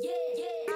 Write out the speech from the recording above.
Yeah, yeah.